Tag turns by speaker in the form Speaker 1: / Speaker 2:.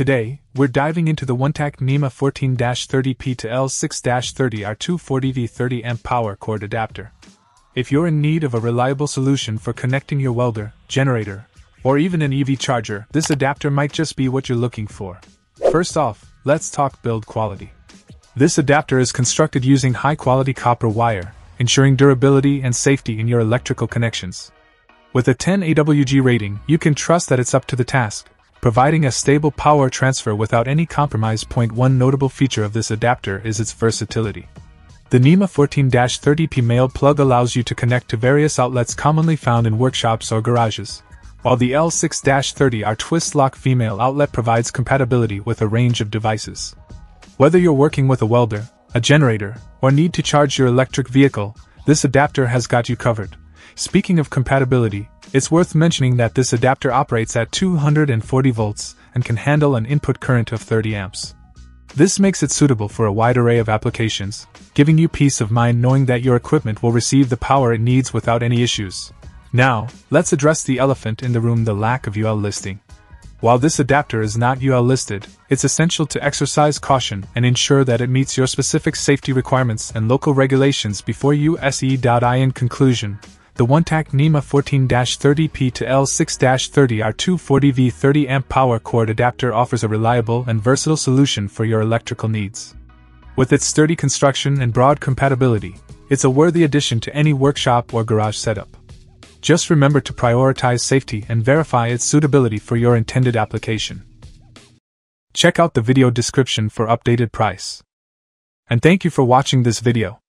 Speaker 1: Today, we're diving into the ONETAK NEMA 14-30P to L6-30R 240V 30 amp power cord adapter. If you're in need of a reliable solution for connecting your welder, generator, or even an EV charger, this adapter might just be what you're looking for. First off, let's talk build quality. This adapter is constructed using high quality copper wire, ensuring durability and safety in your electrical connections. With a 10 AWG rating, you can trust that it's up to the task providing a stable power transfer without any compromise. Point one notable feature of this adapter is its versatility. The NEMA 14-30P male plug allows you to connect to various outlets commonly found in workshops or garages, while the L6-30R twist lock female outlet provides compatibility with a range of devices. Whether you're working with a welder, a generator, or need to charge your electric vehicle, this adapter has got you covered. Speaking of compatibility, it's worth mentioning that this adapter operates at 240 volts and can handle an input current of 30 amps. This makes it suitable for a wide array of applications, giving you peace of mind knowing that your equipment will receive the power it needs without any issues. Now, let's address the elephant in the room the lack of UL listing. While this adapter is not UL listed, it's essential to exercise caution and ensure that it meets your specific safety requirements and local regulations before you SE.I. In conclusion, the ONETAK NEMA 14-30P to L6-30R 240V 30 amp power cord adapter offers a reliable and versatile solution for your electrical needs. With its sturdy construction and broad compatibility, it's a worthy addition to any workshop or garage setup. Just remember to prioritize safety and verify its suitability for your intended application. Check out the video description for updated price. And thank you for watching this video.